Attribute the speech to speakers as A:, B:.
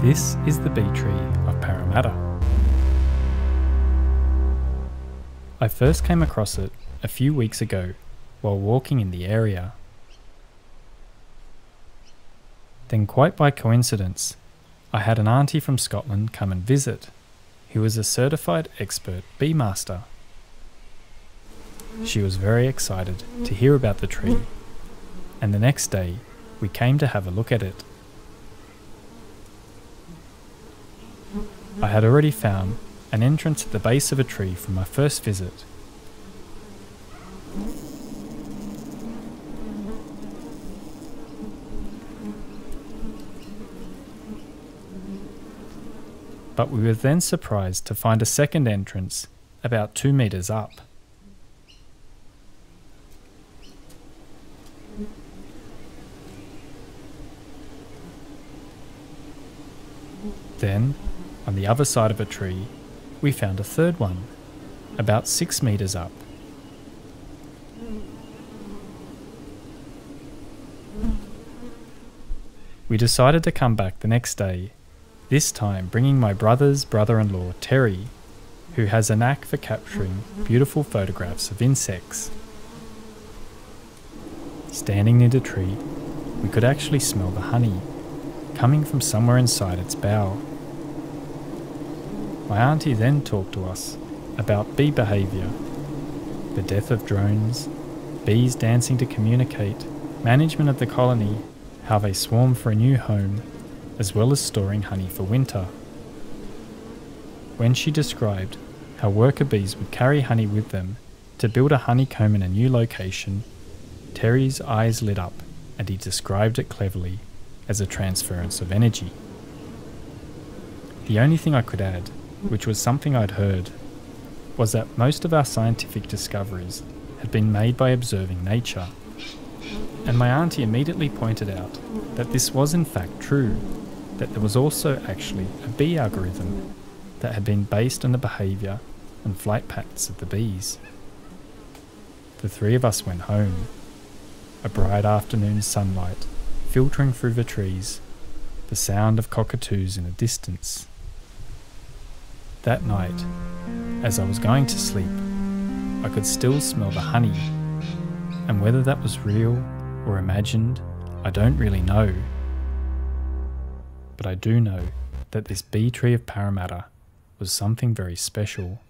A: This is the bee tree of Parramatta. I first came across it a few weeks ago while walking in the area. Then, quite by coincidence, I had an auntie from Scotland come and visit, who was a certified expert bee master. She was very excited to hear about the tree, and the next day we came to have a look at it. I had already found an entrance at the base of a tree from my first visit. But we were then surprised to find a second entrance about two metres up. Then, on the other side of a tree, we found a third one, about six metres up. We decided to come back the next day, this time bringing my brother's brother in law, Terry, who has a knack for capturing beautiful photographs of insects. Standing near the tree, we could actually smell the honey coming from somewhere inside its bough. My auntie then talked to us about bee behaviour, the death of drones, bees dancing to communicate, management of the colony, how they swarm for a new home, as well as storing honey for winter. When she described how worker bees would carry honey with them to build a honeycomb in a new location, Terry's eyes lit up and he described it cleverly as a transference of energy. The only thing I could add, which was something I'd heard, was that most of our scientific discoveries had been made by observing nature. And my auntie immediately pointed out that this was in fact true, that there was also actually a bee algorithm that had been based on the behaviour and flight patterns of the bees. The three of us went home. A bright afternoon sunlight filtering through the trees, the sound of cockatoos in the distance. That night, as I was going to sleep, I could still smell the honey, and whether that was real or imagined, I don't really know. But I do know that this bee tree of Parramatta was something very special.